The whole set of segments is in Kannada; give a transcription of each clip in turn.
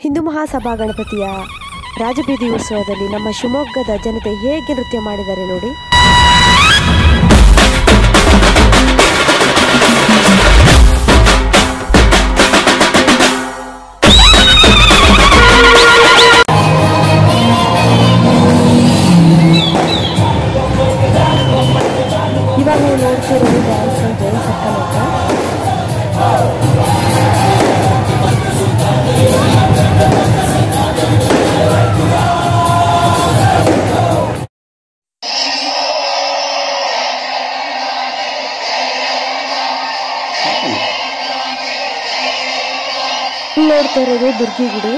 ಹಿಂದೂ ಮಹಾಸಭಾ ಗಣಪತಿಯ ರಾಜಬೀದಿ ಉತ್ಸವದಲ್ಲಿ ನಮ್ಮ ಶಿವಮೊಗ್ಗದ ಜನತೆ ಹೇಗೆ ನೃತ್ಯ ಮಾಡಿದ್ದಾರೆ ನೋಡಿ. ನೋಡ್ತಾ ಇರೋದು ದುರ್ಗಿ ಗುಡಿ.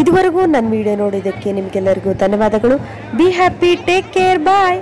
ಇದುವರೆಗೂ ನನ್ನ ವಿಡಿಯೋ ನೋಡಿದ್ದಕ್ಕೆ ನಿಮಗೆಲ್ಲರಿಗೂ ಧನ್ಯವಾದಗಳು. Be happy take care bye